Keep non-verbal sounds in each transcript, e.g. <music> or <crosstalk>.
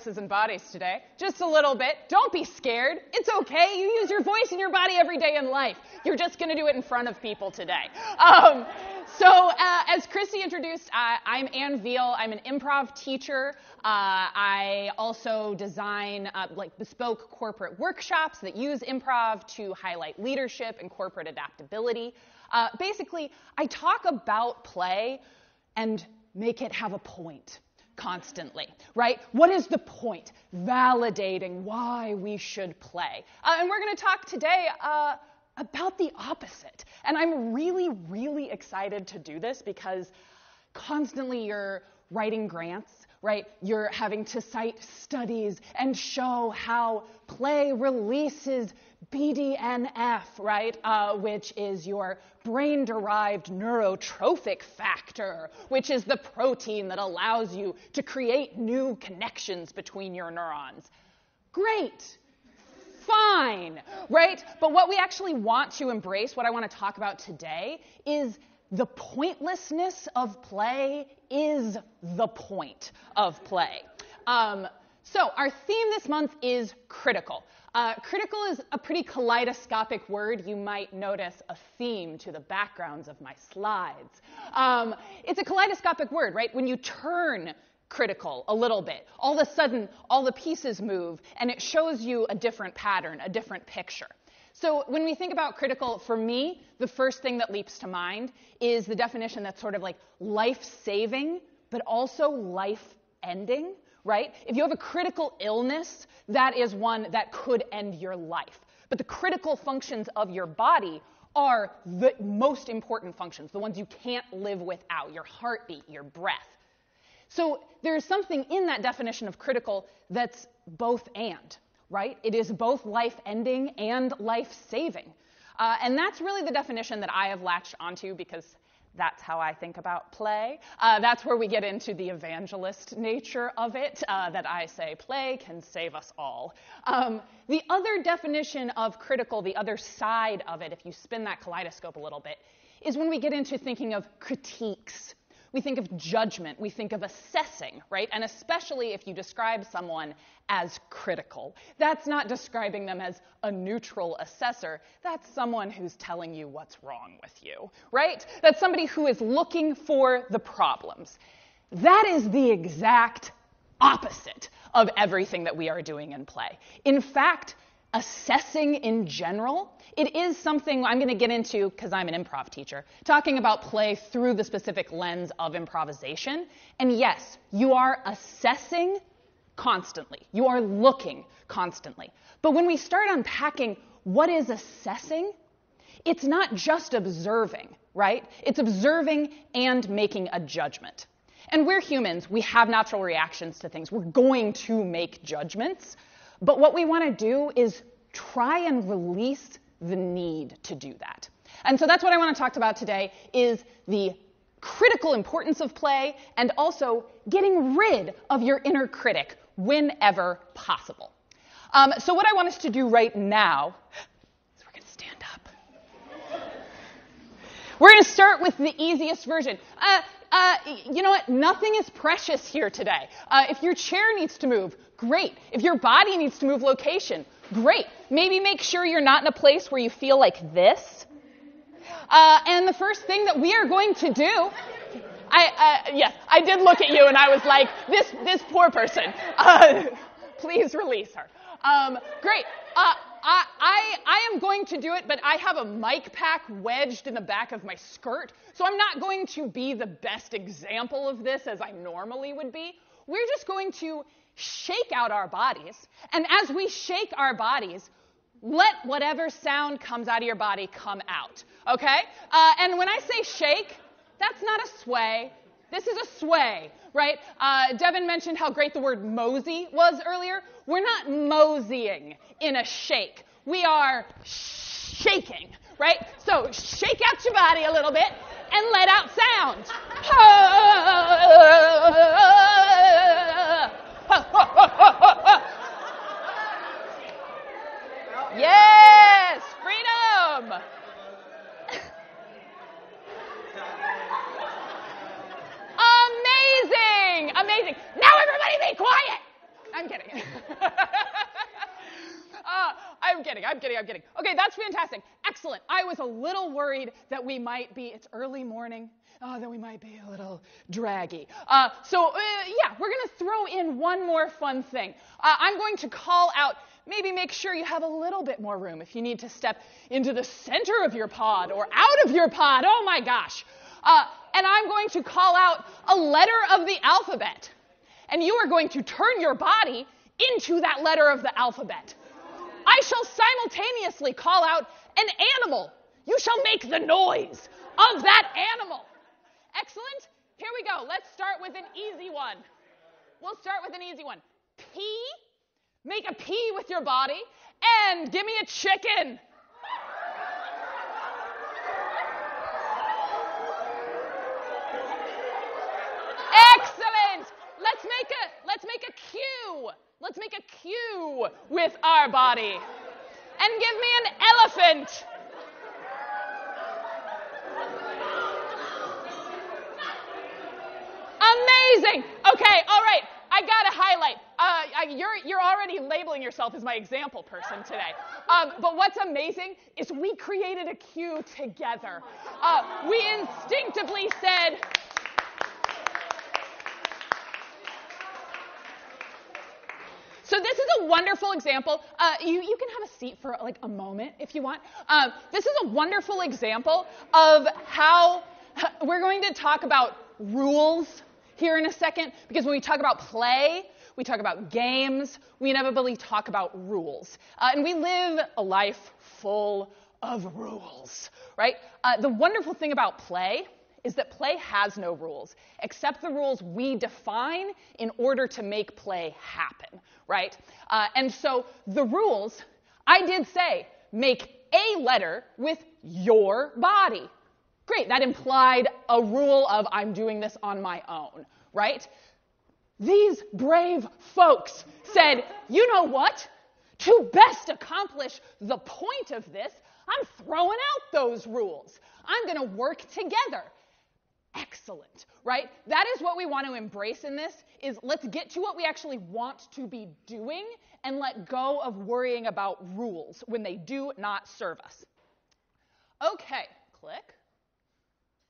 voices and bodies today, just a little bit. Don't be scared. It's okay. You use your voice and your body every day in life. You're just going to do it in front of people today. Um, so, uh, as Christy introduced, uh, I'm Anne Veal. I'm an improv teacher. Uh, I also design uh, like bespoke corporate workshops that use improv to highlight leadership and corporate adaptability. Uh, basically, I talk about play and make it have a point constantly, right? What is the point? Validating why we should play. Uh, and we're going to talk today uh, about the opposite. And I'm really, really excited to do this because constantly you're writing grants, right? You're having to cite studies and show how play releases BDNF, right? Uh, which is your brain derived neurotrophic factor, which is the protein that allows you to create new connections between your neurons. Great fine, right? But what we actually want to embrace, what I want to talk about today, is the pointlessness of play is the point of play. Um, so, our theme this month is critical. Uh, critical is a pretty kaleidoscopic word. You might notice a theme to the backgrounds of my slides. Um, it's a kaleidoscopic word, right? When you turn critical a little bit. All of a sudden, all the pieces move, and it shows you a different pattern, a different picture. So when we think about critical, for me, the first thing that leaps to mind is the definition that's sort of like life saving, but also life ending, right? If you have a critical illness, that is one that could end your life. But the critical functions of your body are the most important functions, the ones you can't live without your heartbeat, your breath. So there's something in that definition of critical that's both and, right? It is both life ending and life saving. Uh, and that's really the definition that I have latched onto because that's how I think about play. Uh, that's where we get into the evangelist nature of it, uh, that I say play can save us all. Um, the other definition of critical, the other side of it, if you spin that kaleidoscope a little bit, is when we get into thinking of critiques we think of judgment, we think of assessing, right? And especially if you describe someone as critical. That's not describing them as a neutral assessor. That's someone who's telling you what's wrong with you, right? That's somebody who is looking for the problems. That is the exact opposite of everything that we are doing in play. In fact, assessing in general, it is something I'm going to get into because I'm an improv teacher, talking about play through the specific lens of improvisation. And yes, you are assessing constantly, you are looking constantly. But when we start unpacking what is assessing, it's not just observing, right? It's observing and making a judgment. And we're humans, we have natural reactions to things. We're going to make judgments. But what we want to do is try and release the need to do that. And so that's what I want to talk about today is the critical importance of play and also getting rid of your inner critic whenever possible. Um, so what I want us to do right now <gasps> is we're going to stand up. We're going to start with the easiest version. Uh, uh, you know what? Nothing is precious here today. Uh, if your chair needs to move, great. If your body needs to move location, great. Maybe make sure you're not in a place where you feel like this. Uh, and the first thing that we are going to do, I, uh, yes, I did look at you and I was like, this, this poor person. Uh, <laughs> please release her. Um, great. Uh, I, I, am going to do it, but I have a mic pack wedged in the back of my skirt, so I'm not going to be the best example of this as I normally would be. We're just going to shake out our bodies, and as we shake our bodies, let whatever sound comes out of your body come out, okay? Uh, and when I say shake, that's not a sway. This is a sway, right? Uh, Devin mentioned how great the word mosey was earlier. We're not moseying in a shake. We are shaking, right? So shake out your body a little bit and let out sound. <laughs> yes, freedom. I'm kidding. <laughs> Uh, I'm kidding, I'm kidding, I'm kidding. Okay, that's fantastic. Excellent. I was a little worried that we might be, it's early morning, oh, that we might be a little draggy. Uh, so, uh, yeah, we're going to throw in one more fun thing. Uh, I'm going to call out, maybe make sure you have a little bit more room if you need to step into the center of your pod or out of your pod. Oh my gosh. Uh, and I'm going to call out a letter of the alphabet. And you are going to turn your body into that letter of the alphabet. I shall simultaneously call out an animal. You shall make the noise of that animal. Excellent. Here we go. Let's start with an easy one. We'll start with an easy one. P. Make a P with your body and give me a chicken. Excellent. Let's make a let's make a Q. Let's make a Q with our body. And give me an elephant. Amazing. Okay, all right. I got to highlight. Uh, you're, you're already labeling yourself as my example person today. Um, but what's amazing is we created a Q together. Uh, we instinctively said, So this is a wonderful example. Uh, you, you can have a seat for like a moment if you want. Um, this is a wonderful example of how <laughs> we're going to talk about rules here in a second because when we talk about play, we talk about games, we inevitably talk about rules. Uh, and we live a life full of rules, right? Uh, the wonderful thing about play is that play has no rules except the rules we define in order to make play happen, right? Uh, and so the rules, I did say, make a letter with your body. Great, that implied a rule of I'm doing this on my own, right? These brave folks said, you know what? To best accomplish the point of this, I'm throwing out those rules. I'm going to work together excellent, right? That is what we want to embrace in this is let's get to what we actually want to be doing and let go of worrying about rules when they do not serve us. Okay, click.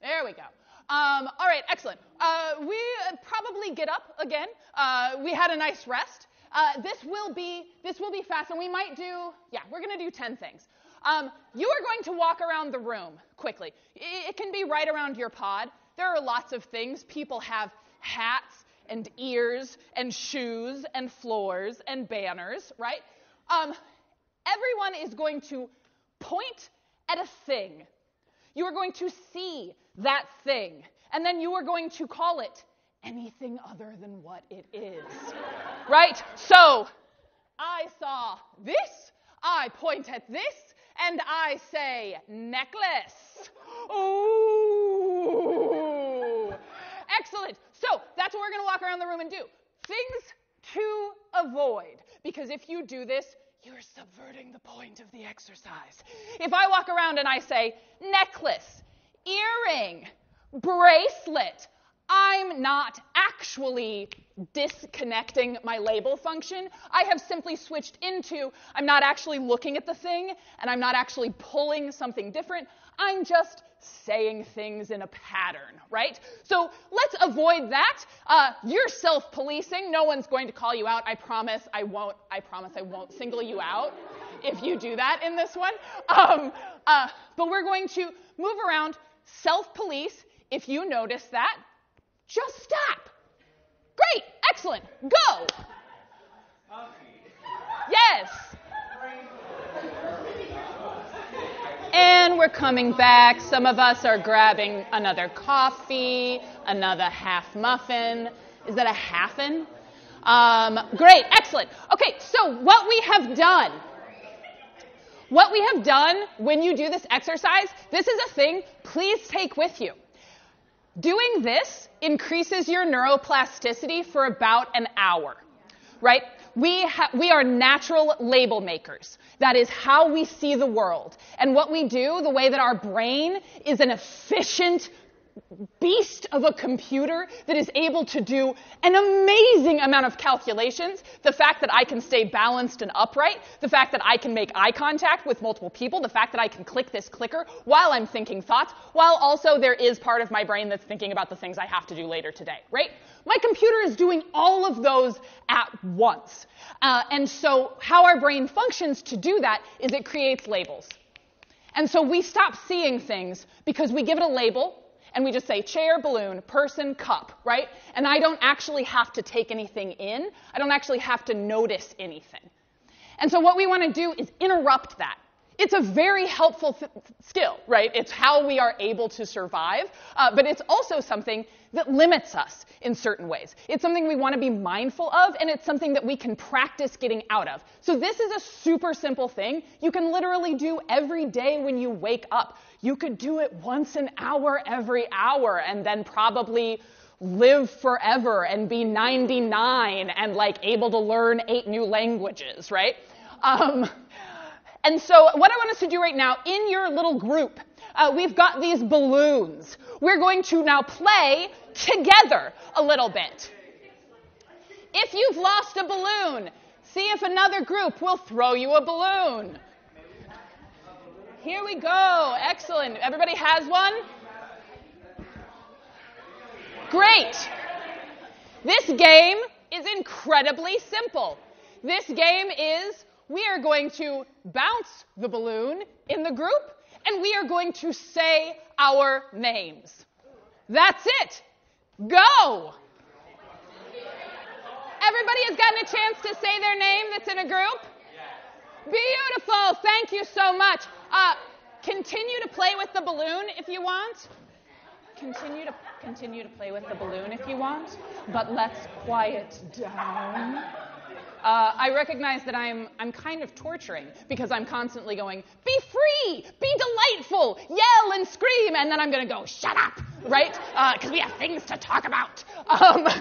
There we go. Um, all right, excellent. Uh, we probably get up again. Uh, we had a nice rest. Uh, this will be this will be fast, and we might do yeah. We're going to do ten things. Um, you are going to walk around the room quickly. It, it can be right around your pod. There are lots of things. People have hats and ears and shoes and floors and banners, right? Um, everyone is going to point at a thing. You are going to see that thing, and then you are going to call it anything other than what it is. <laughs> right? So, I saw this, I point at this, and I say necklace. Ooh. Excellent. So that's what we're going to walk around the room and do. Things to avoid. Because if you do this, you're subverting the point of the exercise. If I walk around and I say necklace, earring, bracelet, I'm not actually disconnecting my label function. I have simply switched into I'm not actually looking at the thing and I'm not actually pulling something different. I'm just saying things in a pattern, right? So let's avoid that. Uh, you're self policing. No one's going to call you out. I promise I won't. I promise I won't single you out if you do that in this one. Um, uh, but we're going to move around self police. If you notice that, just stop. Great, excellent, go. Yes. And we're coming back. Some of us are grabbing another coffee, another half muffin. Is that a halfin? Um, great, excellent. Okay, so what we have done, what we have done when you do this exercise, this is a thing please take with you. Doing this increases your neuroplasticity for about an hour, right? We, ha- we are natural label makers. That is how we see the world. And what we do, the way that our brain is an efficient beast of a computer that is able to do an amazing amount of calculations. The fact that I can stay balanced and upright, the fact that I can make eye contact with multiple people, the fact that I can click this clicker while I'm thinking thoughts, while also there is part of my brain that's thinking about the things I have to do later today, right? My computer is doing all of those at once. Uh, and so how our brain functions to do that is it creates labels. And so we stop seeing things because we give it a label and we just say chair, balloon, person, cup, right? And I don't actually have to take anything in. I don't actually have to notice anything. And so what we want to do is interrupt that. It's a very helpful th- skill, right? It's how we are able to survive, uh, but it's also something that limits us in certain ways. It's something we want to be mindful of, and it's something that we can practice getting out of. So this is a super simple thing you can literally do every day when you wake up. You could do it once an hour every hour, and then probably live forever and be 99 and like able to learn eight new languages, right? Um, and so, what I want us to do right now in your little group, uh, we've got these balloons. We're going to now play together a little bit. If you've lost a balloon, see if another group will throw you a balloon. Here we go. Excellent. Everybody has one? Great. This game is incredibly simple. This game is we are going to bounce the balloon in the group and we are going to say our names. That's it. Go. Everybody has gotten a chance to say their name that's in a group? Beautiful. Thank you so much. Uh, continue to play with the balloon if you want. Continue to continue to play with the balloon if you want, but let's quiet down. Uh, I recognize that I'm, I'm kind of torturing because I'm constantly going, be free, be delightful, yell and scream, and then I'm going to go, shut up, right? Because uh, we have things to talk about. Um, <laughs> uh,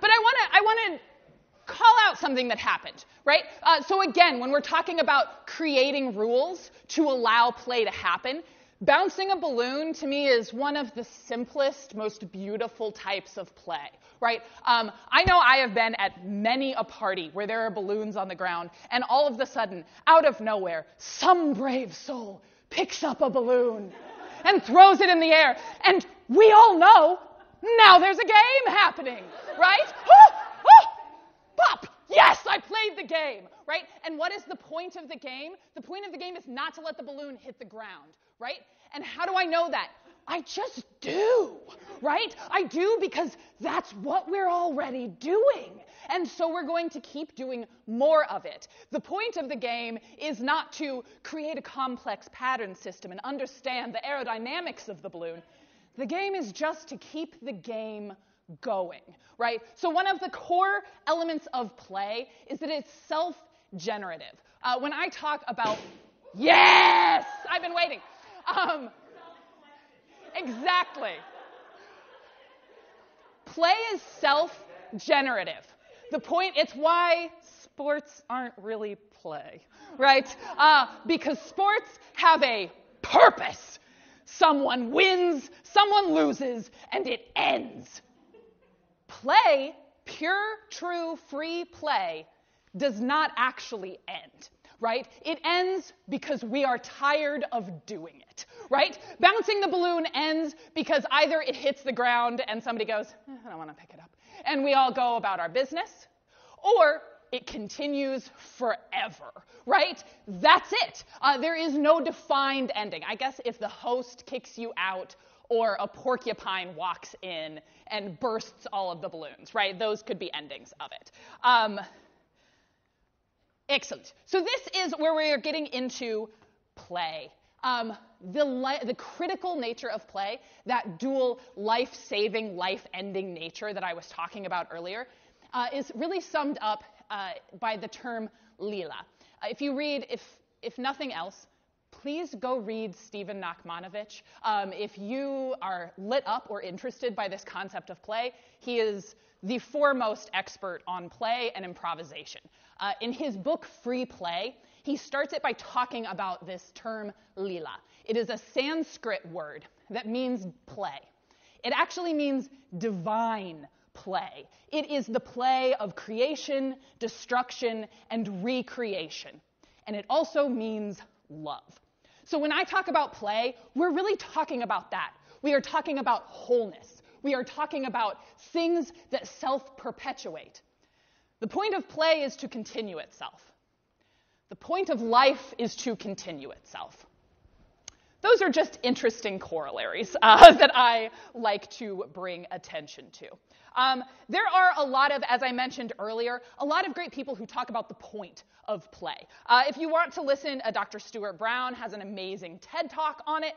but I want to I want to call out something that happened, right? Uh, so again, when we're talking about creating rules to allow play to happen, Bouncing a balloon to me is one of the simplest, most beautiful types of play, right? Um, I know I have been at many a party where there are balloons on the ground, and all of a sudden, out of nowhere, some brave soul picks up a balloon and throws it in the air, and we all know now there's a game happening, right? <gasps> Oh, oh, pop! Yes, I played the game, right? And what is the point of the game? The point of the game is not to let the balloon hit the ground, right? And how do I know that? I just do, right? I do because that's what we're already doing. And so we're going to keep doing more of it. The point of the game is not to create a complex pattern system and understand the aerodynamics of the balloon. The game is just to keep the game going, right? So one of the core elements of play is that it's self generative. Uh, when I talk about, yes, I've been waiting. Um, exactly. Play is self generative. The point, it's why sports aren't really play, right? Uh, because sports have a purpose. Someone wins, someone loses, and it ends. Play, pure, true, free play, does not actually end right? It ends because we are tired of doing it, right? Bouncing the balloon ends because either it hits the ground and somebody goes, eh, I don't want to pick it up, and we all go about our business, or it continues forever, right? That's it. Uh, there is no defined ending. I guess if the host kicks you out or a porcupine walks in and bursts all of the balloons, right? Those could be endings of it. Um, Excellent. So this is where we are getting into play. Um, the, li- the critical nature of play, that dual life saving, life ending nature that I was talking about earlier, uh, is really summed up uh, by the term lila. Uh, if you read, if, if nothing else, please go read Stephen Nachmanovitch. Um, if you are lit up or interested by this concept of play, he is the foremost expert on play and improvisation. Uh, in his book, Free Play, he starts it by talking about this term lila. It is a Sanskrit word that means play. It actually means divine play. It is the play of creation, destruction, and recreation. And it also means love. So when I talk about play, we're really talking about that. We are talking about wholeness. We are talking about things that self perpetuate. The point of play is to continue itself. The point of life is to continue itself. Those are just interesting corollaries uh, <laughs> that I like to bring attention to. Um, there are a lot of, as I mentioned earlier, a lot of great people who talk about the point of play. Uh, if you want to listen, uh, Dr. Stuart Brown has an amazing TED talk on it.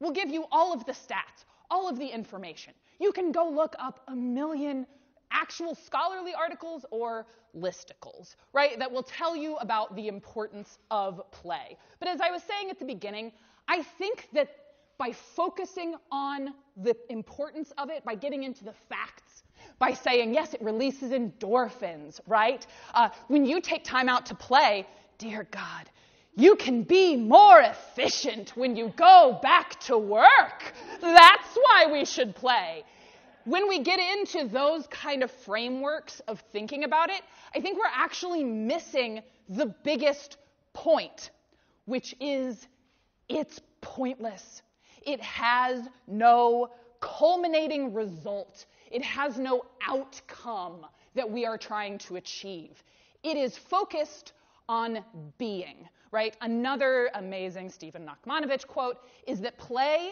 We'll give you all of the stats, all of the information. You can go look up a million actual scholarly articles or listicles, right, that will tell you about the importance of play. But as I was saying at the beginning, I think that by focusing on the importance of it, by getting into the facts, by saying, yes, it releases endorphins, right? Uh, when you take time out to play, dear God, you can be more efficient when you go back to work. That's why we should play. When we get into those kind of frameworks of thinking about it, I think we're actually missing the biggest point, which is it's pointless. It has no culminating result. It has no outcome that we are trying to achieve. It is focused on being, right? Another amazing Stephen Nachmanovitch quote is that play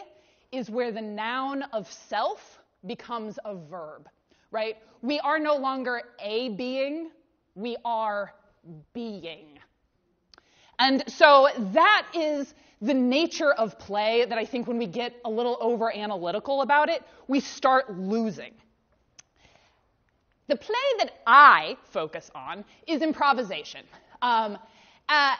is where the noun of self becomes a verb, right? We are no longer a being, we are being. And so that is the nature of play that I think when we get a little over analytical about it, we start losing. The play that I focus on is improvisation. Um, uh,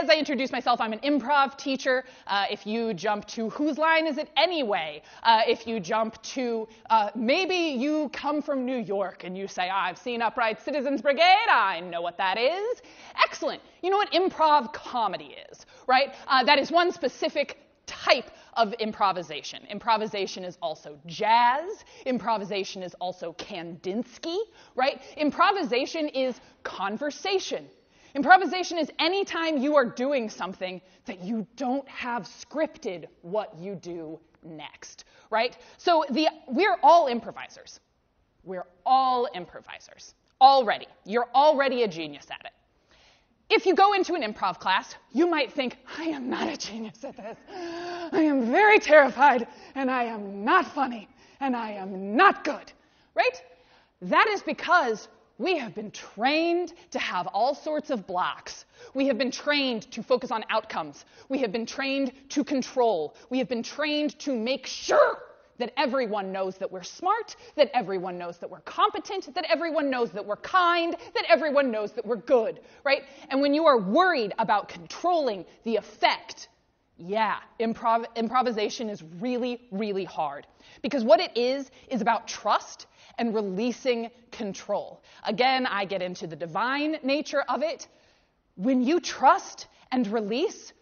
as I introduce myself, I'm an improv teacher. Uh, if you jump to whose line is it anyway? Uh, if you jump to uh, maybe you come from New York and you say, I've seen Upright Citizens Brigade, I know what that is. Excellent. You know what improv comedy is, right? Uh, that is one specific type of improvisation. Improvisation is also jazz. Improvisation is also Kandinsky, right? Improvisation is conversation. Improvisation is any time you are doing something that you don't have scripted what you do next, right? So the, we're all improvisers. We're all improvisers. Already. You're already a genius at it. If you go into an improv class, you might think, I am not a genius at this. I am very terrified, and I am not funny, and I am not good, right? That is because we have been trained to have all sorts of blocks. We have been trained to focus on outcomes. We have been trained to control. We have been trained to make sure that everyone knows that we're smart, that everyone knows that we're competent, that everyone knows that we're kind, that everyone knows that we're good, right? And when you are worried about controlling the effect, yeah, improv- improvisation is really, really hard. Because what it is, is about trust and releasing control. Again, I get into the divine nature of it. When you trust and release,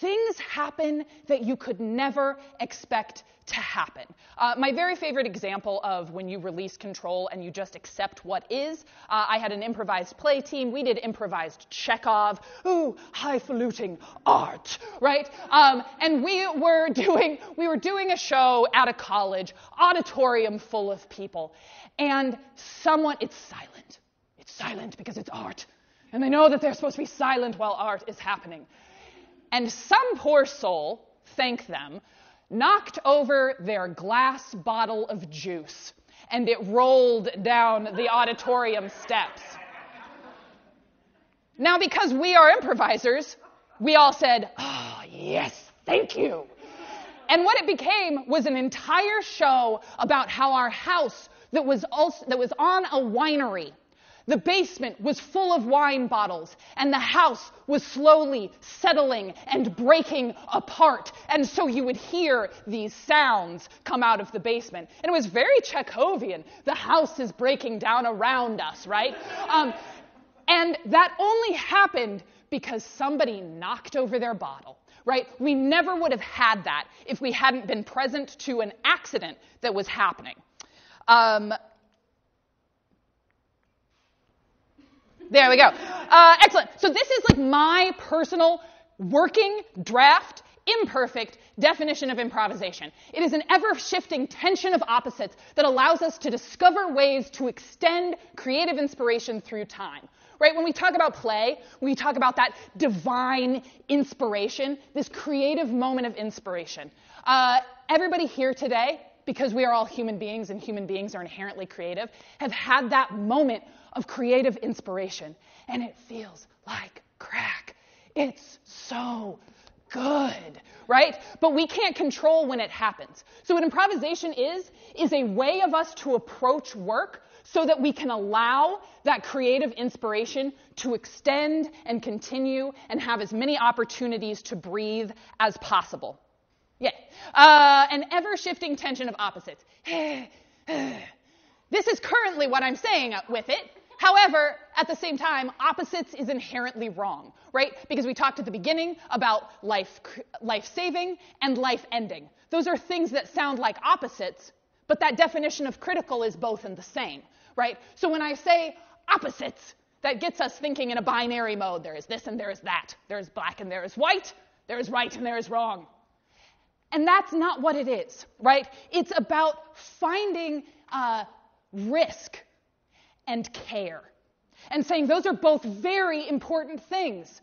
things happen that you could never expect to happen. Uh, my very favorite example of when you release control and you just accept what is, uh, I had an improvised play team. We did improvised Chekhov. Ooh, highfalutin art, right? Um, and we were <laughs> doing we were doing a show at a college auditorium full of people, and someone it's silent. It's silent because it's art, and they know that they're supposed to be silent while art is happening. And some poor soul, thank them, knocked over their glass bottle of juice and it rolled down the auditorium steps. Now, because we are improvisers, we all said, Oh, yes, thank you. And what it became was an entire show about how our house that was, also, that was on a winery The basement was full of wine bottles, and the house was slowly settling and breaking apart. And so you would hear these sounds come out of the basement. And it was very Chekhovian. The house is breaking down around us, right? Um, and that only happened because somebody knocked over their bottle right? We never would have had that if we hadn't been present to an accident that was happening. Um, there we go. Uh, excellent. So this is like my personal working draft imperfect definition of improvisation. It is an ever shifting tension of opposites that allows us to discover ways to extend creative inspiration through time. Right? When we talk about play, we talk about that divine inspiration, this creative moment of inspiration. Uh, everybody here today, because we are all human beings and human beings are inherently creative, have had that moment of creative inspiration. And it feels like crack. It's so good, right? But we can't control when it happens. So what improvisation is, is a way of us to approach work so that we can allow that creative inspiration to extend and continue and have as many opportunities to breathe as possible. Yeah. Uh, an ever shifting tension of opposites. <sighs> <sighs> this is currently what I'm saying with it. However, at the same time, opposites is inherently wrong, right? Because we talked at the beginning about life, life saving and life ending. Those are things that sound like opposites, but that definition of critical is both and the same, right? So when I say opposites, that gets us thinking in a binary mode. There is this and there is that. There is black and there is white. There is right and there is wrong. And that's not what it is, right? It's about finding uh, risk and care. And saying those are both very important things.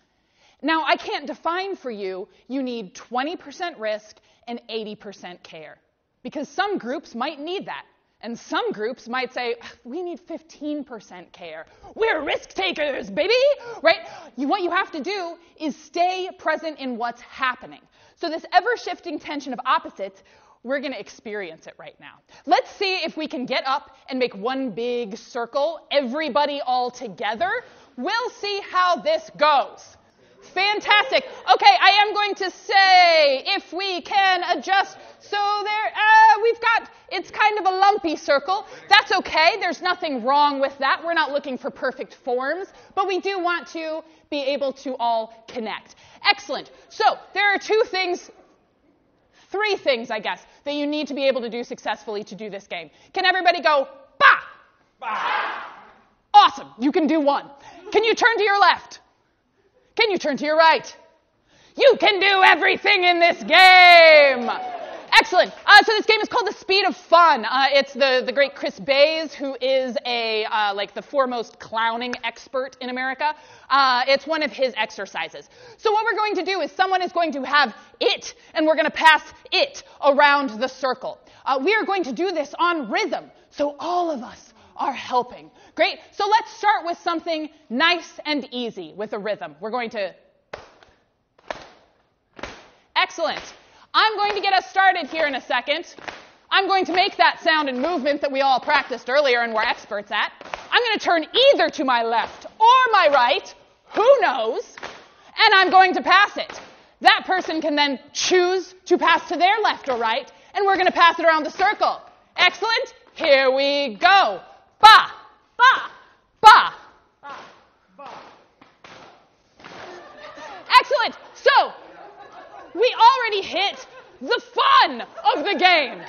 Now, I can't define for you, you need 20% risk and 80% care. Because some groups might need that. And some groups might say, we need 15% care. We're risk takers, baby! Right? You, what you have to do is stay present in what's happening. So, this ever shifting tension of opposites we're going to experience it right now. Let's see if we can get up and make one big circle, everybody all together. We'll see how this goes. Fantastic. Okay, I am going to say if we can adjust. So there, uh, we've got, it's kind of a lumpy circle. That's okay. There's nothing wrong with that. We're not looking for perfect forms, but we do want to be able to all connect. Excellent. So there are two things Three things, I guess, that you need to be able to do successfully to do this game. Can everybody go, bah? Bah. Awesome. You can do one. Can you turn to your left? Can you turn to your right? You can do everything in this game. Excellent. Uh, so this game is called The Speed of Fun. Uh, it's the, the great Chris Bayes, who is a uh, like the foremost clowning expert in America. Uh, it's one of his exercises. So what we're going to do is someone is going to have it, and we're going to pass it around the circle. Uh, we are going to do this on rhythm, so all of us are helping. Great. So let's start with something nice and easy with a rhythm. We're going to. Excellent. I'm going to get us started here in a second. I'm going to make that sound and movement that we all practiced earlier and were experts at. I'm going to turn either to my left or my right, who knows, and I'm going to pass it. That person can then choose to pass to their left or right, and we're going to pass it around the circle. Excellent. Here we go. Ba, ba, ba. Excellent. So, we already hit the fun of the game.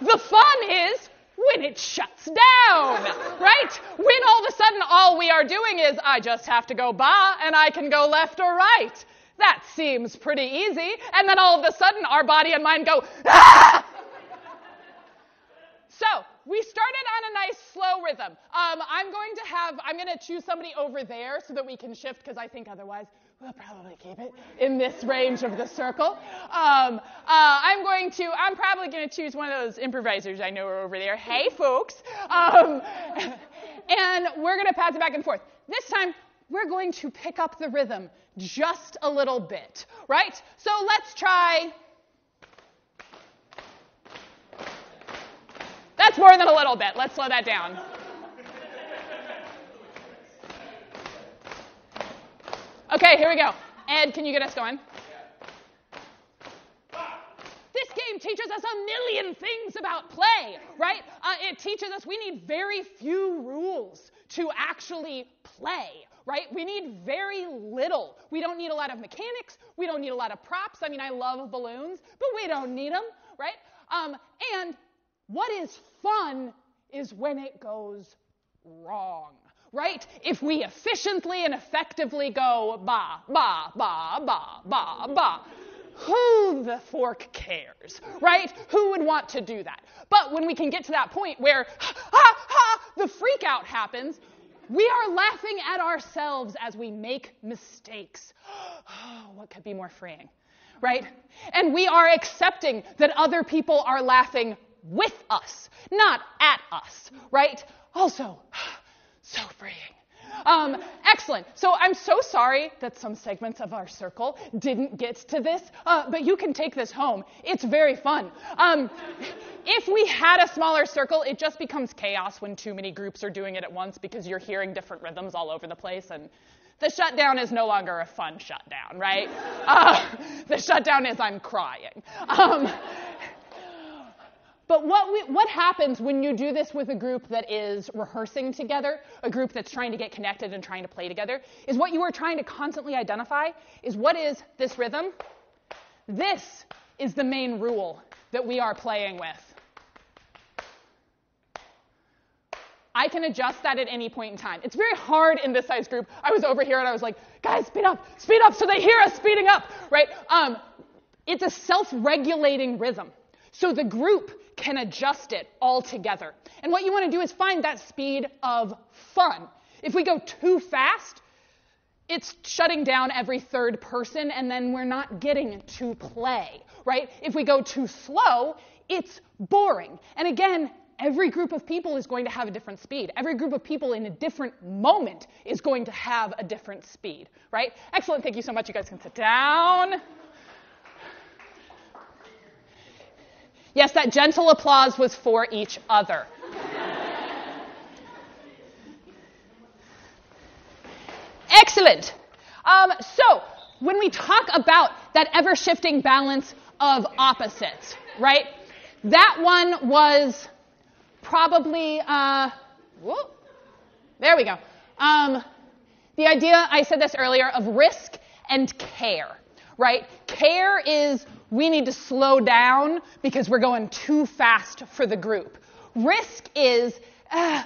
The fun is when it shuts down, right? When all of a sudden all we are doing is I just have to go ba and I can go left or right. That seems pretty easy. And then all of a sudden our body and mind go, ah! So, we started on a nice slow rhythm. Um, I'm going to have, I'm going to choose somebody over there so that we can shift because I think otherwise we'll probably keep it in this range of the circle. Um, uh, I'm going to, I'm probably going to choose one of those improvisers I know are over there. Hey, folks. Um, <laughs> and we're going to pass it back and forth. This time, we're going to pick up the rhythm just a little bit, right? So let's try. That's more than a little bit. Let's slow that down. Okay, here we go. Ed, can you get us going? This game teaches us a million things about play, right? Uh, it teaches us we need very few rules to actually play, right? We need very little. We don't need a lot of mechanics. We don't need a lot of props. I mean, I love balloons, but we don't need them, right? Um, and what is fun is when it goes wrong, right? If we efficiently and effectively go ba, ba, ba, ba, ba, ba, who the fork cares, right? Who would want to do that? But when we can get to that point where, ha, ha, the freak out happens, we are laughing at ourselves as we make mistakes. <gasps> what could be more freeing, right? And we are accepting that other people are laughing with us, not at us, right? Also, so freeing. Um, excellent. So I'm so sorry that some segments of our circle didn't get to this, uh, but you can take this home. It's very fun. Um, if we had a smaller circle, it just becomes chaos when too many groups are doing it at once because you're hearing different rhythms all over the place and the shutdown is no longer a fun shutdown, right? Uh, the shutdown is I'm crying. Um, but what, we, what happens when you do this with a group that is rehearsing together, a group that's trying to get connected and trying to play together, is what you are trying to constantly identify is what is this rhythm? This is the main rule that we are playing with. I can adjust that at any point in time. It's very hard in this size group. I was over here and I was like, guys, speed up, speed up, so they hear us speeding up, right? Um, it's a self regulating rhythm. So the group can adjust it all together. And what you want to do is find that speed of fun. If we go too fast, it's shutting down every third person and then we're not getting to play, right? If we go too slow, it's boring. And again, every group of people is going to have a different speed. Every group of people in a different moment is going to have a different speed, right? Excellent. Thank you so much. You guys can sit down. Yes, that gentle applause was for each other. Excellent. Um, so, when we talk about that ever shifting balance of opposites, right? That one was probably, uh, whoop, there we go. Um, the idea, I said this earlier, of risk and care, right? Care is we need to slow down because we're going too fast for the group. Risk is, uh,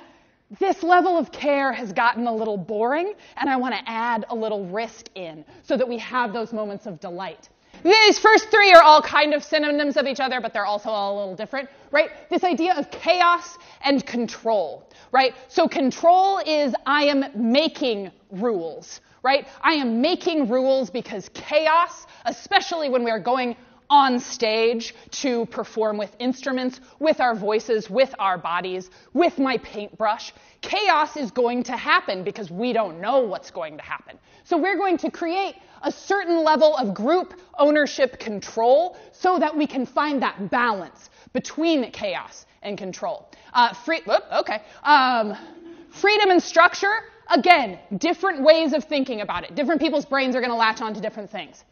this level of care has gotten a little boring, and I want to add a little risk in so that we have those moments of delight. These first three are all kind of synonyms of each other, but they're also all a little different, right? This idea of chaos and control, right? So control is I am making rules, right? I am making rules because chaos, especially when we are going on stage to perform with instruments, with our voices, with our bodies, with my paintbrush. Chaos is going to happen because we don't know what's going to happen. So we're going to create a certain level of group ownership control so that we can find that balance between chaos and control. Uh, free, whoop, okay. Um, freedom and structure, again, different ways of thinking about it. Different people's brains are going to latch on to different things.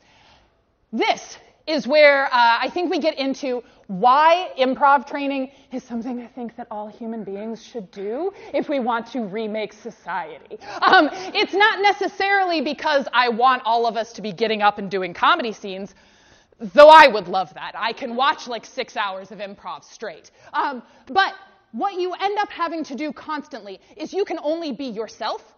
This is where uh, I think we get into why improv training is something I think that all human beings should do if we want to remake society. Um, it's not necessarily because I want all of us to be getting up and doing comedy scenes, though I would love that. I can watch like six hours of improv straight. Um, but what you end up having to do constantly is you can only be yourself,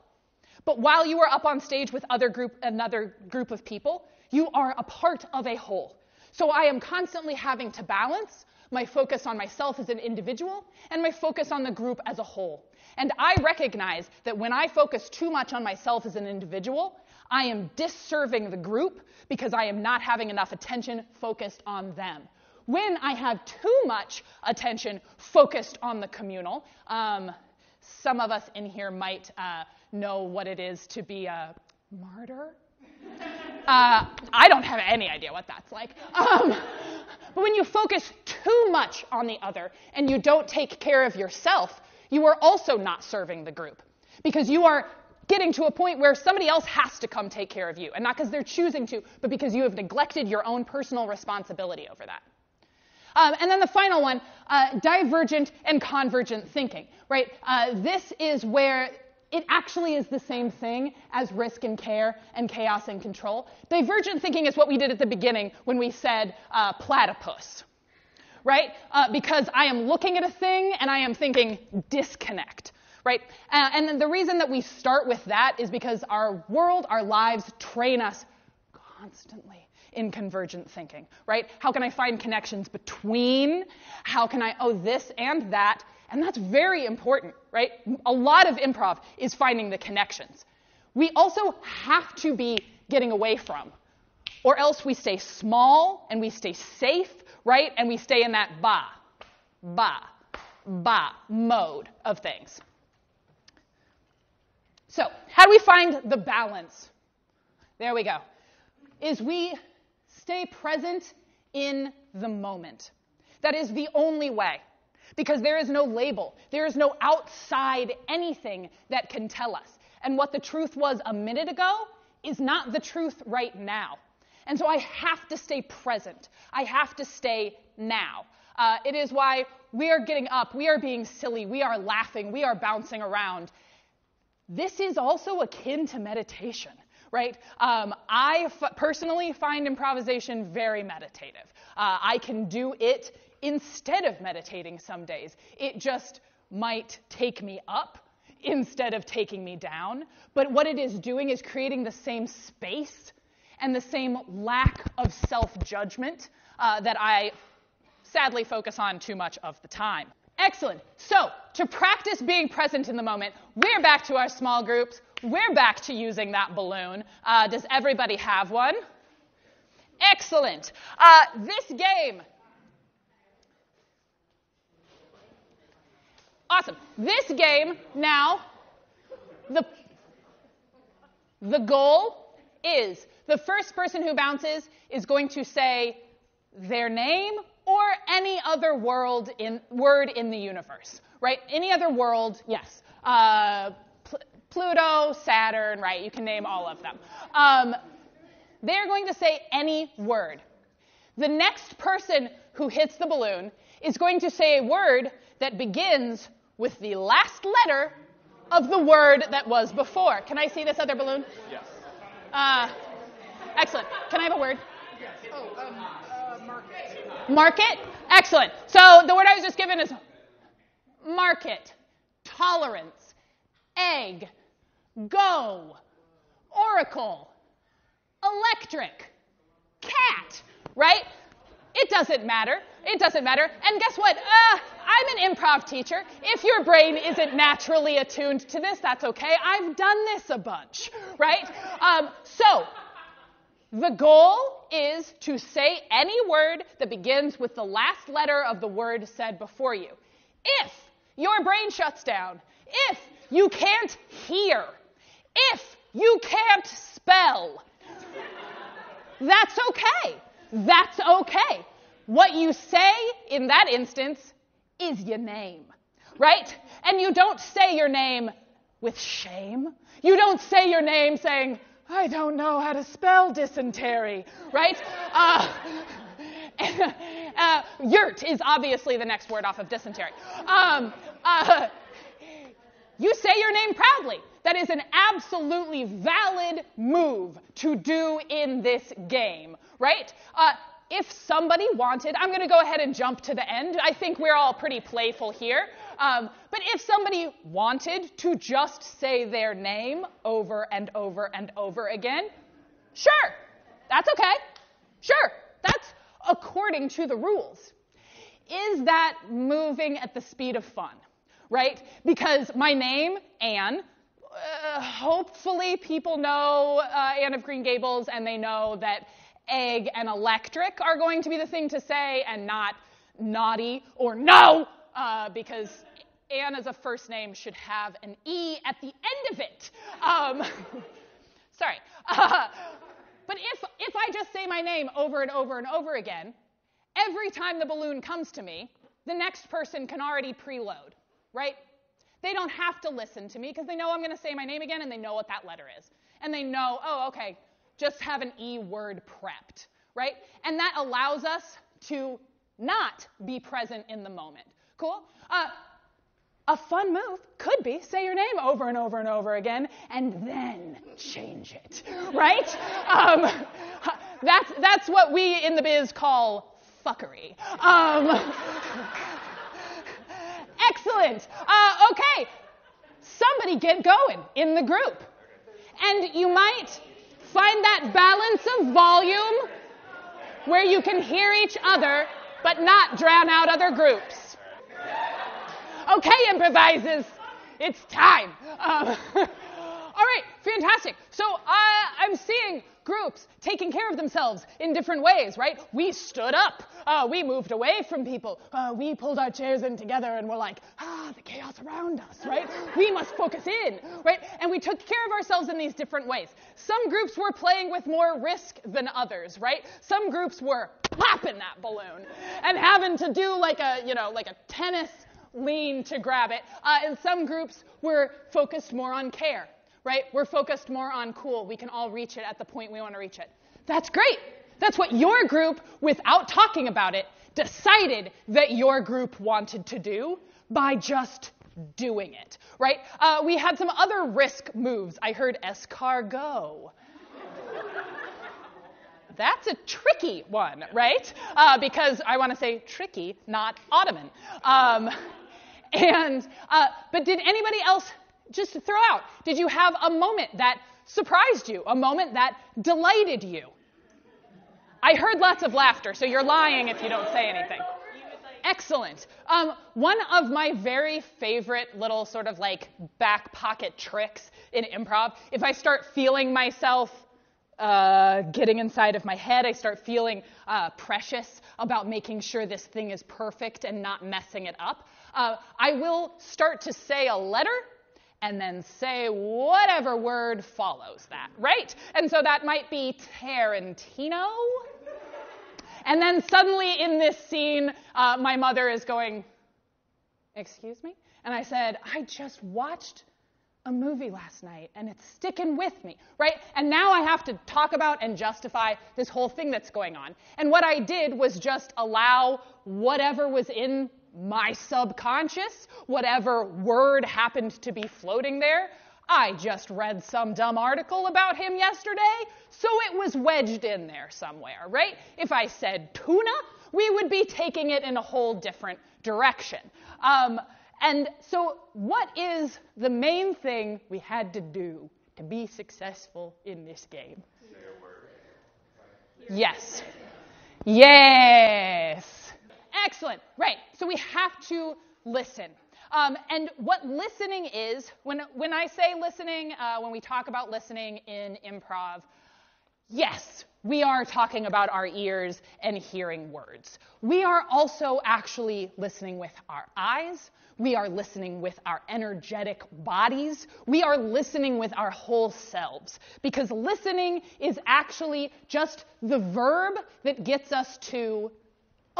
but while you are up on stage with other group, another group of people, you are a part of a whole. So I am constantly having to balance my focus on myself as an individual and my focus on the group as a whole. And I recognize that when I focus too much on myself as an individual, I am disserving the group because I am not having enough attention focused on them. When I have too much attention focused on the communal, um, some of us in here might uh, know what it is to be a martyr uh, I don't have any idea what that's like. Um, but when you focus too much on the other and you don't take care of yourself, you are also not serving the group because you are getting to a point where somebody else has to come take care of you. And not because they're choosing to, but because you have neglected your own personal responsibility over that. Um, and then the final one, uh, divergent and convergent thinking, right? Uh, this is where it actually is the same thing as risk and care and chaos and control. Divergent thinking is what we did at the beginning when we said uh, platypus, right? Uh, because I am looking at a thing and I am thinking disconnect, right? Uh, and then the reason that we start with that is because our world, our lives train us constantly in convergent thinking, right? How can I find connections between? How can I, oh, this and that? And that's very important, right? A lot of improv is finding the connections. We also have to be getting away from, or else we stay small and we stay safe, right? And we stay in that ba, ba, ba mode of things. So, how do we find the balance? There we go. Is we stay present in the moment. That is the only way because there is no label, there is no outside anything that can tell us. And what the truth was a minute ago is not the truth right now. And so I have to stay present. I have to stay now. Uh, it is why we are getting up, we are being silly, we are laughing, we are bouncing around. This is also akin to meditation right? Um, I f- personally find improvisation very meditative. Uh, I can do it instead of meditating some days. It just might take me up instead of taking me down. But what it is doing is creating the same space and the same lack of self judgment uh, that I sadly focus on too much of the time. Excellent. So, to practice being present in the moment, we're back to our small groups. We're back to using that balloon. Uh, does everybody have one? Excellent. Uh, this game Awesome. This game now, the, the goal is the first person who bounces is going to say their name or any other world in, word in the universe, right? Any other world, yes. Uh, Pl- Pluto, Saturn, right? You can name all of them. Um, they're going to say any word. The next person who hits the balloon is going to say a word that begins with the last letter of the word that was before. Can I see this other balloon? Yes. Uh, excellent. Can I have a word? Yes. Oh, um, uh, market. Market? Excellent. So the word I was just given is market, tolerance, egg, go, oracle, electric, cat, right? It doesn't matter. It doesn't matter. And guess what? Uh, I'm an improv teacher. If your brain isn't naturally attuned to this, that's okay. I've done this a bunch, right? Um, so, the goal is to say any word that begins with the last letter of the word said before you. If your brain shuts down, if you can't hear, if you can't spell, that's okay. That's okay. What you say in that instance is your name, right? And you don't say your name with shame. You don't say your name saying, I don't know how to spell dysentery, right? Uh, <laughs> uh, yurt is obviously the next word off of dysentery. Um, uh, you say your name proudly. That is an absolutely valid move to do in this game, right? Uh, if somebody wanted, I'm going to go ahead and jump to the end. I think we're all pretty playful here. Um, but if somebody wanted to just say their name over and over and over again, sure, that's okay. Sure, that's according to the rules. Is that moving at the speed of fun? Right? Because my name, Anne, uh, hopefully people know uh, Anne of Green Gables and they know that egg, and electric are going to be the thing to say and not naughty or no, uh, because Anne as a first name should have an E at the end of it. Um, <laughs> sorry. Uh, but if, if I just say my name over and over and over again, every time the balloon comes to me, the next person can already preload, right? They don't have to listen to me because they know I'm going to say my name again and they know what that letter is. And they know, oh, okay, just have an E word prepped, right? And that allows us to not be present in the moment. Cool? Uh, a fun move could be say your name over and over and over again and then change it, right? Um, <laughs> that's, that's what we in the biz call fuckery. Um, <laughs> excellent. Uh, okay, somebody get going in the group. And you might find that balance of volume where you can hear each other but not drown out other groups. Okay, improvisers, it's time. Um, <laughs> all right, fantastic. So uh, I'm seeing groups taking care of themselves in different ways, right? We stood up. Uh, we moved away from people. Uh, we pulled our chairs in together and we're like, ah, the chaos around us, right? we must focus in, right? And we took care of ourselves in these different ways. Some groups were playing with more risk than others, right? Some groups were popping that balloon and having to do like a, you know, like a tennis lean to grab it. Uh, and some groups were focused more on care right? We're focused more on cool. We can all reach it at the point we want to reach it. That's great. That's what your group, without talking about it, decided that your group wanted to do by just doing it, right? Uh, we had some other risk moves. I heard escargot. That's a tricky one, right? Uh, because I want to say tricky, not Ottoman. Um, and uh, but did anybody else just to throw out, did you have a moment that surprised you, a moment that delighted you? I heard lots of laughter, so you're lying if you don't say anything. Excellent. Um, one of my very favorite little sort of like back pocket tricks in improv, if I start feeling myself uh, getting inside of my head, I start feeling uh, precious about making sure this thing is perfect and not messing it up, uh, I will start to say a letter and then say whatever word follows that, right? And so that might be Tarantino. And then suddenly in this scene, uh, my mother is going, Excuse me? And I said, I just watched a movie last night and it's sticking with me, right? And now I have to talk about and justify this whole thing that's going on. And what I did was just allow whatever was in my subconscious, whatever word happened to be floating there. I just read some dumb article about him yesterday, so it was wedged in there somewhere, right? If I said tuna, we would be taking it in a whole different direction. Um, and so, what is the main thing we had to do to be successful in this game? Say a word. Yes. Yes. Excellent. Right. So we have to listen. Um, and what listening is, when, when I say listening, uh, when we talk about listening in improv, yes, we are talking about our ears and hearing words. We are also actually listening with our eyes. We are listening with our energetic bodies. We are listening with our whole selves. Because listening is actually just the verb that gets us to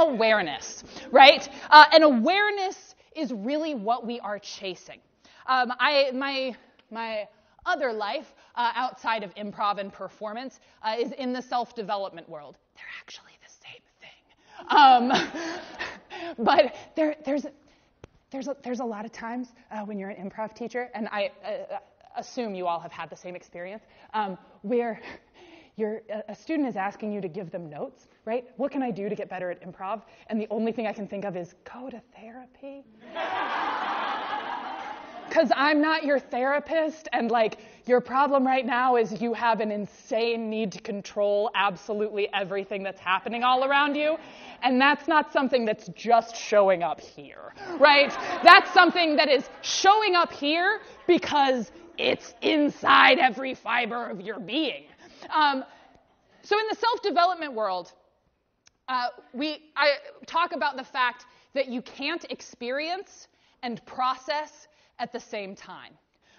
awareness, right? Uh, and awareness is really what we are chasing. Um, I, my, my other life uh, outside of improv and performance uh, is in the self development world. They're actually the same thing. Um, <laughs> but there, there's, there's, a, there's a lot of times uh, when you're an improv teacher, and I uh, assume you all have had the same experience, um, where you're, a student is asking you to give them notes, right? What can I do to get better at improv? And the only thing I can think of is go to therapy. <laughs> Because I'm not your therapist, and like your problem right now is you have an insane need to control absolutely everything that's happening all around you. And that's not something that's just showing up here, right? That's something that is showing up here because it's inside every fiber of your being. Um, so in the self-development world, uh, we I talk about the fact that you can't experience and process at the same time.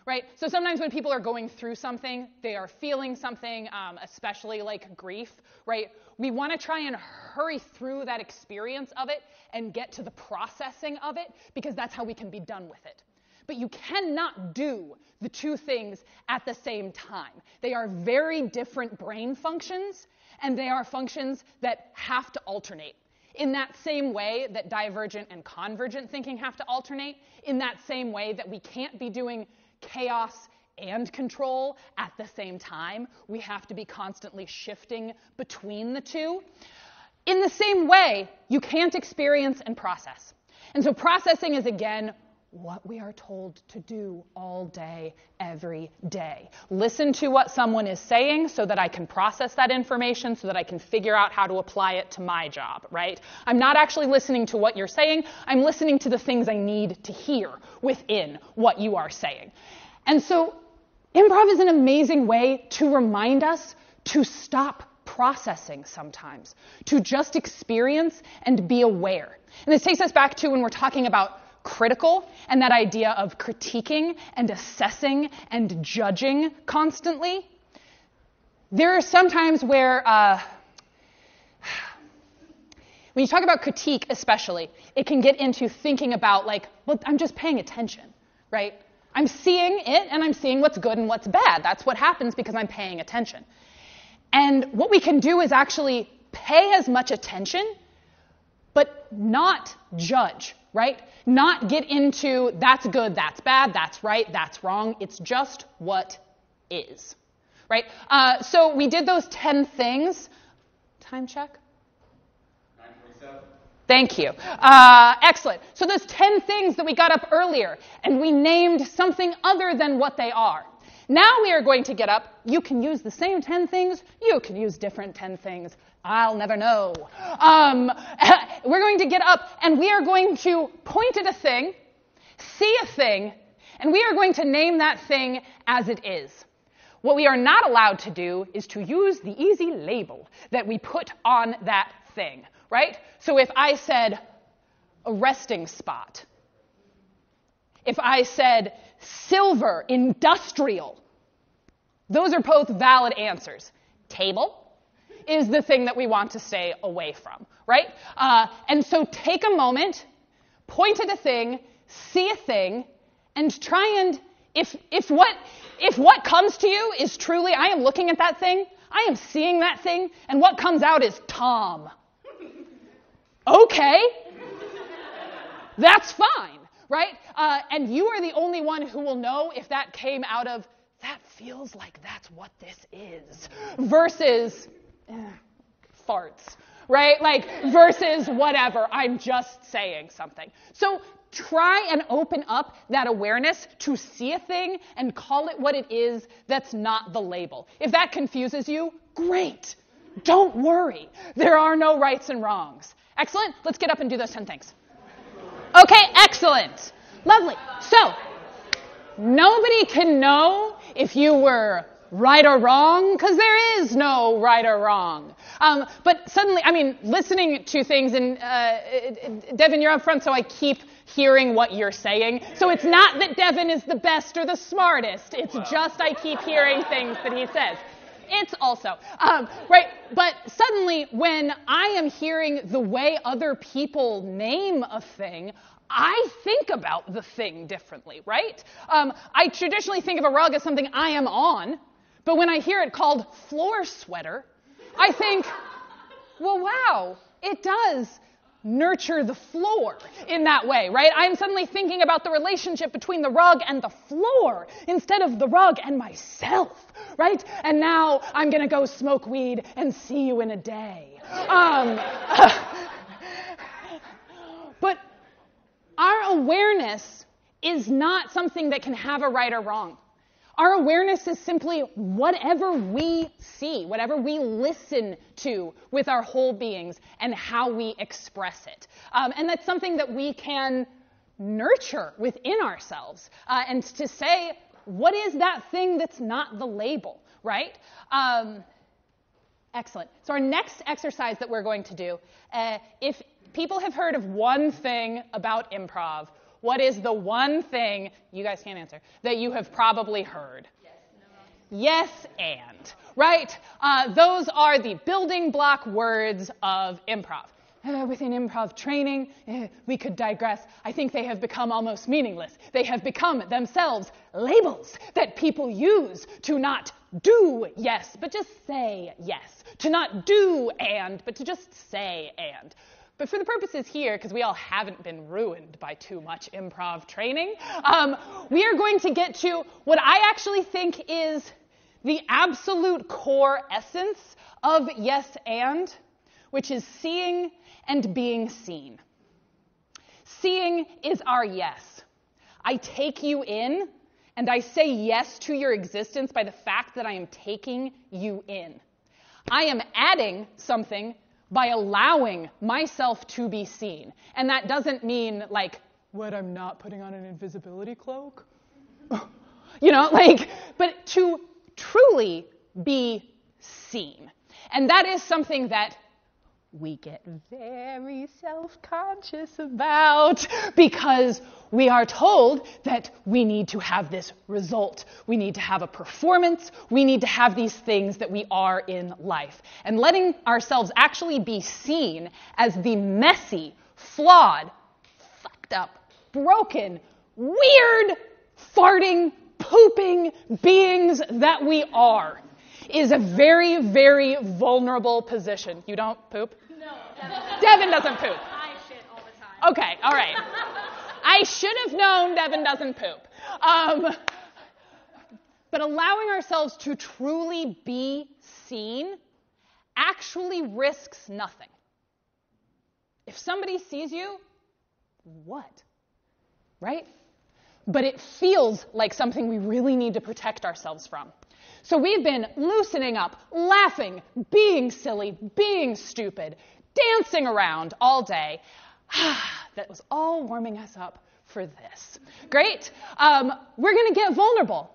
Right? So sometimes when people are going through something, they are feeling something, um, especially like grief, right? We want to try and hurry through that experience of it and get to the processing of it because that's how we can be done with it. But you cannot do the two things at the same time. They are very different brain functions, and they are functions that have to alternate. In that same way that divergent and convergent thinking have to alternate, in that same way that we can't be doing chaos and control at the same time, we have to be constantly shifting between the two. In the same way, you can't experience and process. And so processing is again what we are told to do all day, every day. Listen to what someone is saying so that I can process that information, so that I can figure out how to apply it to my job, right? I'm not actually listening to what you're saying, I'm listening to the things I need to hear within what you are saying. And so, improv is an amazing way to remind us to stop processing sometimes, to just experience and be aware. And this takes us back to when we're talking about critical and that idea of critiquing and assessing and judging constantly. There are some times where, uh, <sighs> when you talk about critique, especially, it can get into thinking about, like, well, I'm just paying attention, right? I'm seeing it and I'm seeing what's good and what's bad. That's what happens because I'm paying attention. And what we can do is actually pay as much attention, but not judge right? Not get into that's good, that's bad, that's right, that's wrong. It's just what is, right? Uh, so we did those 10 things. Time check? Thank you. Uh, excellent. So those 10 things that we got up earlier, and we named something other than what they are. Now we are going to get up. You can use the same 10 things. You can use different 10 things. I'll never know. Um, <laughs> we're going to get up and we are going to point at a thing, see a thing, and we are going to name that thing as it is. What we are not allowed to do is to use the easy label that we put on that thing, right? So if I said a resting spot, if I said silver industrial, those are both valid answers. Table, is the thing that we want to stay away from, right? Uh, and so take a moment, point at a thing, see a thing, and try and if if what if what comes to you is truly I am looking at that thing, I am seeing that thing, and what comes out is Tom. Okay, that's fine, right? Uh, and you are the only one who will know if that came out of that feels like that's what this is versus <sighs> farts, right? Like, versus whatever, I'm just saying something. So try and open up that awareness to see a thing and call it what it is that's not the label. If that confuses you, great. Don't worry. There are no rights and wrongs. Excellent. Let's get up and do those 10 things. Okay, excellent. Lovely. So, nobody can know if you were right or wrong because there is no right or wrong. Um, but suddenly, I mean, listening to things, and uh, Devin, you're up front, so I keep hearing what you're saying. So it's not that Devin is the best or the smartest. It's just I keep hearing things that he says. It's also, um, right? But suddenly, when I am hearing the way other people name a thing, I think about the thing differently, right? Um, I traditionally think of a rug as something I am on, but when I hear it called floor sweater, I think, well, wow, it does nurture the floor in that way, right? I'm suddenly thinking about the relationship between the rug and the floor instead of the rug and myself, right? And now I'm going to go smoke weed and see you in a day. Um, <laughs> but our awareness is not something that can have a right or wrong. Our awareness is simply whatever we see, whatever we listen to with our whole beings and how we express it. Um, and that's something that we can nurture within ourselves uh, and to say, what is that thing that's not the label, right? Um, excellent. So, our next exercise that we're going to do, uh, if people have heard of one thing about improv, what is the one thing, you guys can't answer, that you have probably heard? Yes, no. yes and, right? Uh, those are the building block words of improv. uh, within improv training, uh, we could digress. I think they have become almost meaningless. They have become themselves labels that people use to not do yes, but just say yes. To not do and, but to just say and. But for the purposes here, because we all haven't been ruined by too much improv training, um, we are going to get to what I actually think is the absolute core essence of yes and, which is seeing and being seen. Seeing is our yes. I take you in and I say yes to your existence by the fact that I am taking you in. I am adding something by allowing myself to be seen. And that doesn't mean like, what, I'm not putting on an invisibility cloak? <laughs> you know, like, but to truly be seen. And that is something that we get very self conscious about because we are told that we need to have this result. We need to have a performance. We need to have these things that we are in life. And letting ourselves actually be seen as the messy, flawed, fucked up, broken, weird, farting, pooping beings that we are is a very, very vulnerable position. You don't poop? No. Devin doesn't poop. I shit all the time. Okay, all right. I should have known Devin doesn't poop. Um, but allowing ourselves to truly be seen actually risks nothing. If somebody sees you, what? Right? But it feels like something we really need to protect ourselves from. So we've been loosening up, laughing, being silly, being stupid, dancing around all day. <sighs> that was all warming us up for this. Great. Um, we're going to get vulnerable.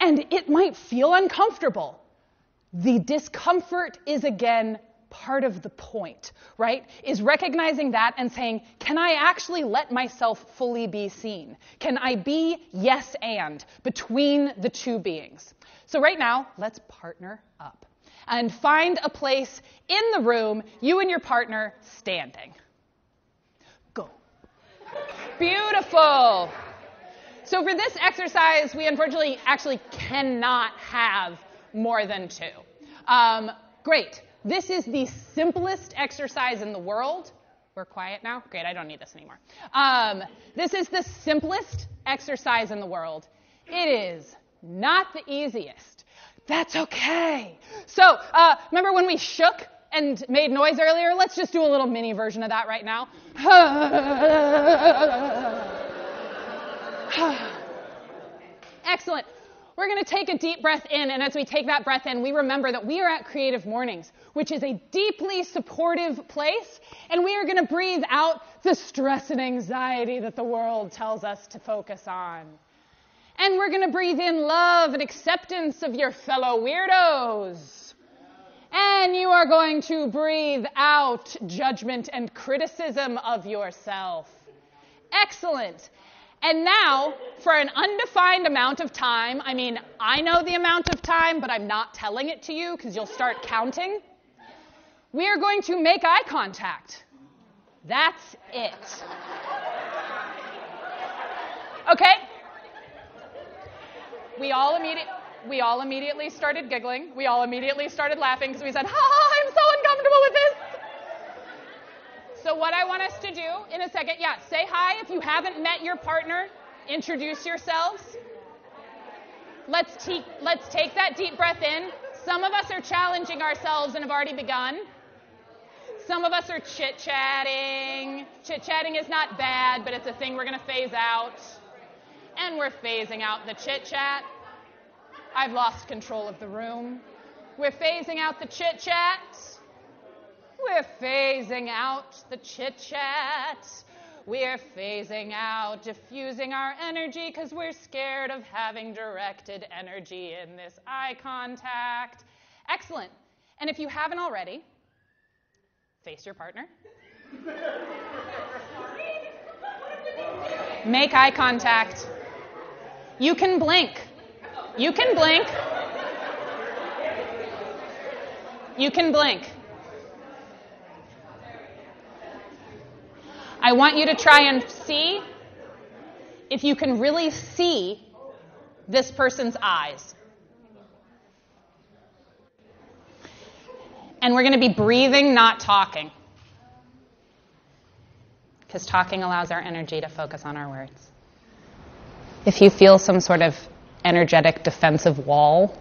And it might feel uncomfortable. The discomfort is again part of the point, right? Is recognizing that and saying, can I actually let myself fully be seen? Can I be yes and between the two beings? So, right now, let's partner up and find a place in the room, you and your partner standing. Go. Beautiful. So, for this exercise, we unfortunately actually cannot have more than two. Um, great. This is the simplest exercise in the world. We're quiet now? Great, I don't need this anymore. Um, this is the simplest exercise in the world. It is not the easiest. That's okay. So, uh, remember when we shook and made noise earlier? Let's just do a little mini version of that right now. <sighs> <sighs> Excellent. We're going to take a deep breath in, and as we take that breath in, we remember that we are at Creative Mornings, which is a deeply supportive place, and we are going to breathe out the stress and anxiety that the world tells us to focus on. And we're going to breathe in love and acceptance of your fellow weirdos. And you are going to breathe out judgment and criticism of yourself. Excellent. And now, for an undefined amount of time, I mean, I know the amount of time, but I'm not telling it to you because you'll start counting. We are going to make eye contact. That's it. Okay? We all immediately we all immediately started giggling. We all immediately started laughing because we said, "Ha ha! I'm so uncomfortable with this." So what I want us to do in a second, yeah, say hi if you haven't met your partner. Introduce yourselves. Let's, te- let's take that deep breath in. Some of us are challenging ourselves and have already begun. Some of us are chit chatting. Chit chatting is not bad, but it's a thing we're going to phase out. And we're phasing out the chit chat. I've lost control of the room. We're phasing out the chit chat. We're phasing out the chit chat. We're phasing out diffusing our energy because we're scared of having directed energy in this eye contact. Excellent. And if you haven't already, face your partner. Make eye contact. You can blink. You can blink. You can blink. I want you to try and see if you can really see this person's eyes. And we're going to be breathing, not talking. Because talking allows our energy to focus on our words. If you feel some sort of energetic defensive wall,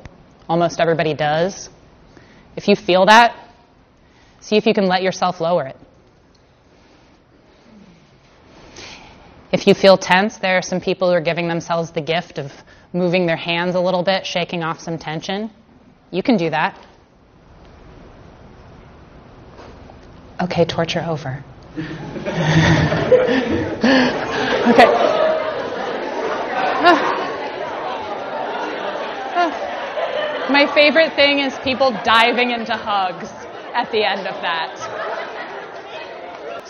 almost everybody does. If you feel that, see if you can let yourself lower it. If you feel tense, there are some people who are giving themselves the gift of moving their hands a little bit, shaking off some tension. You can do that. Okay, torture over. <laughs> okay. <sighs> My favorite thing is people diving into hugs at the end of that.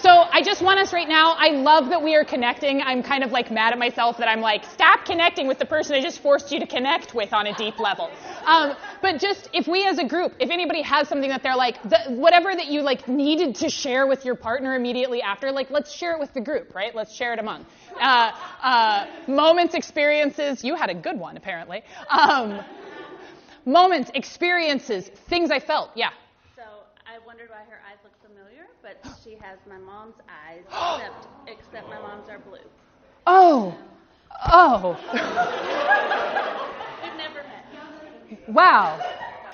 So I just want us right now, I love that we are connecting. I'm kind of like mad at myself that I'm like, stop connecting with the person I just forced you to connect with on a deep level. Um, but just if we as a group, if anybody has something that they're like, the, whatever that you like needed to share with your partner immediately after, like let's share it with the group, right? Let's share it among. Uh, uh, moments, experiences, you had a good one apparently. Um, moments, experiences, things I felt, yeah So I wondered why her eyes but she has my mom's eyes, <gasps> oh! except except my mom's are blue. Oh, oh. <laughs> We've never met. Wow.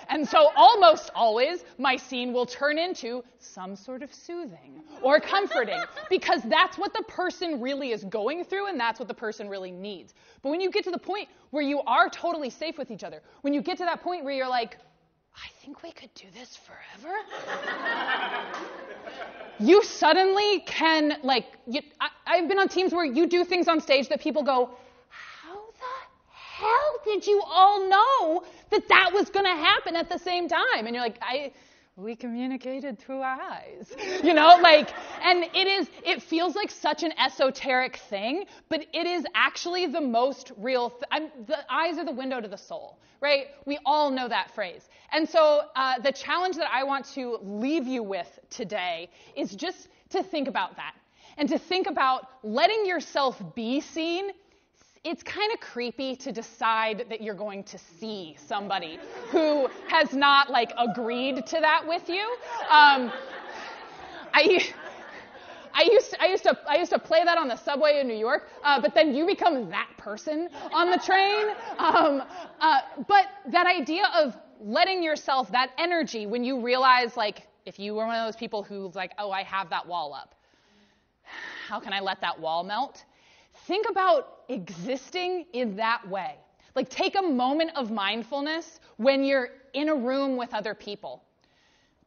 And so almost always my scene will turn into some sort of soothing or comforting <laughs> because that's what the person really is going through and that's what the person really needs. But when you get to the point where you are totally safe with each other, when you get to that point where you're like, I think we could do this forever. <laughs> you suddenly can, like, you, I, have been on teams where you do things on stage that people go, How the hell did you all know that that was going to happen at the same time? And you're like, I we communicated through our eyes. You know, like, and it is, it feels like such an esoteric thing, but it is actually the most real, th- the eyes are the window to the soul, right? We all know that phrase. And so uh, the challenge that I want to leave you with today is just to think about that and to think about letting yourself be seen it's kind of creepy to decide that you're going to see somebody who has not like agreed to that with you. Um, I. I used, to, I, used to, I used to play that on the subway in New York, uh, but then you become that person on the train. Um, uh, but that idea of letting yourself, that energy, when you realize, like, if you were one of those people who's like, oh, I have that wall up, how can I let that wall melt? Think about existing in that way. Like, take a moment of mindfulness when you're in a room with other people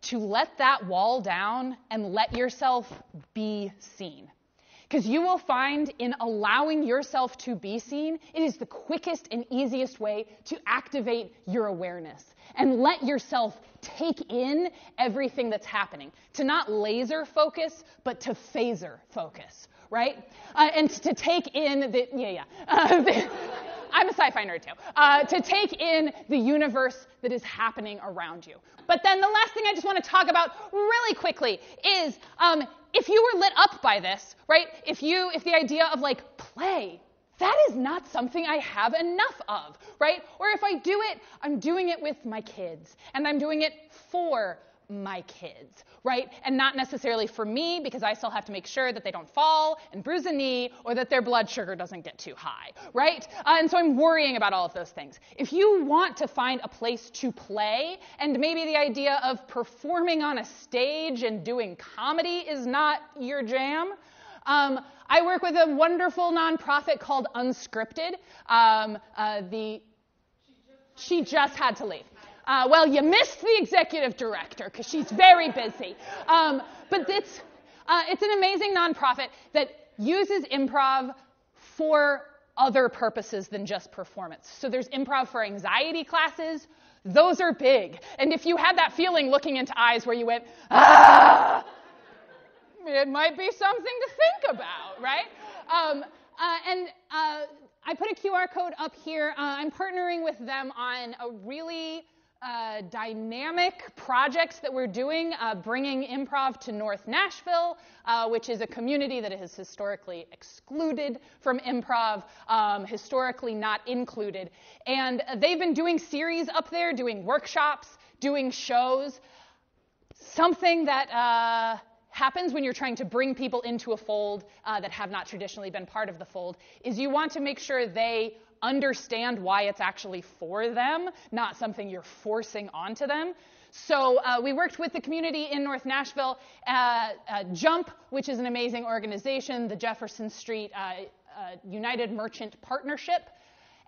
to let that wall down and let yourself be seen. Because you will find in allowing yourself to be seen, it is the quickest and easiest way to activate your awareness and let yourself take in everything that's happening. To not laser focus, but to phaser focus right? Uh, and to take in the, yeah, yeah. Uh, <laughs> the, I'm a sci fi nerd too. Uh, to take in the universe that is happening around you. But then the last thing I just want to talk about really quickly is um, if you were lit up by this, right? If you, if the idea of like play, that is not something I have enough of, right? Or if I do it, I'm doing it with my kids and I'm doing it for my kids, right? And not necessarily for me because I still have to make sure that they don't fall and bruise a knee or that their blood sugar doesn't get too high, right? Uh, and so I'm worrying about all of those things. If you want to find a place to play and maybe the idea of performing on a stage and doing comedy is not your jam, um, I work with a wonderful nonprofit called Unscripted. Um, uh, the she just had to leave. Uh, well, you missed the executive director because she's very busy. Um, but it's, uh, it's an amazing nonprofit that uses improv for other purposes than just performance. So there's improv for anxiety classes. Those are big. And if you had that feeling looking into eyes where you went, ah, it might be something to think about, right? Um, uh, and uh, I put a QR code up here. Uh, I'm partnering with them on a really uh, dynamic projects that we're doing, uh, bringing improv to North Nashville, uh, which is a community that is historically excluded from improv, um, historically not included. And they've been doing series up there, doing workshops, doing shows. Something that uh, happens when you're trying to bring people into a fold uh, that have not traditionally been part of the fold is you want to make sure they understand why it's actually for them, not something you're forcing onto them. So uh, we worked with the community in North Nashville, uh, uh, Jump, which is an amazing organization, the Jefferson Street uh, uh, United Merchant Partnership.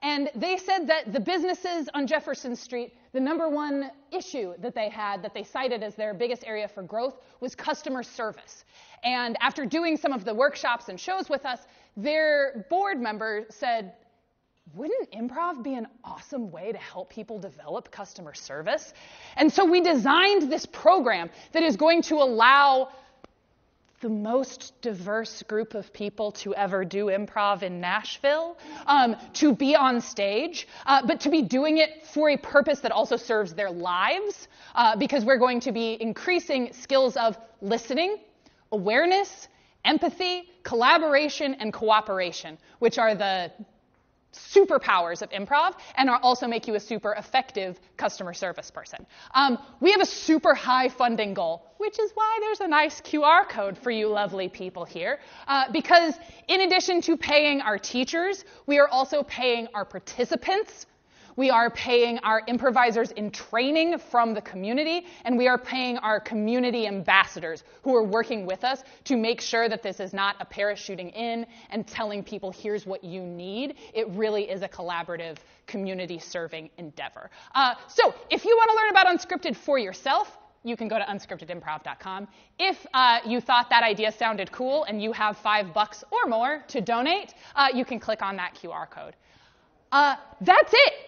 And they said that the businesses on Jefferson Street, the number one issue that they had, that they cited as their biggest area for growth, was customer service. And after doing some of the workshops and shows with us, their board member said, wouldn't improv be an awesome way to help people develop customer service? And so we designed this program that is going to allow the most diverse group of people to ever do improv in Nashville, um, to be on stage, uh, but to be doing it for a purpose that also serves their lives, uh, because we're going to be increasing skills of listening, awareness, empathy, collaboration, and cooperation, which are the superpowers of improv and are also make you a super effective customer service person. Um, we have a super high funding goal, which is why there's a nice QR code for you lovely people here. Uh, because in addition to paying our teachers, we are also paying our participants we are paying our improvisers in training from the community, and we are paying our community ambassadors who are working with us to make sure that this is not a parachuting in and telling people, here's what you need. It really is a collaborative, community serving endeavor. Uh, so, if you want to learn about unscripted for yourself, you can go to unscriptedimprov.com. If uh, you thought that idea sounded cool and you have five bucks or more to donate, uh, you can click on that QR code. Uh, that's it.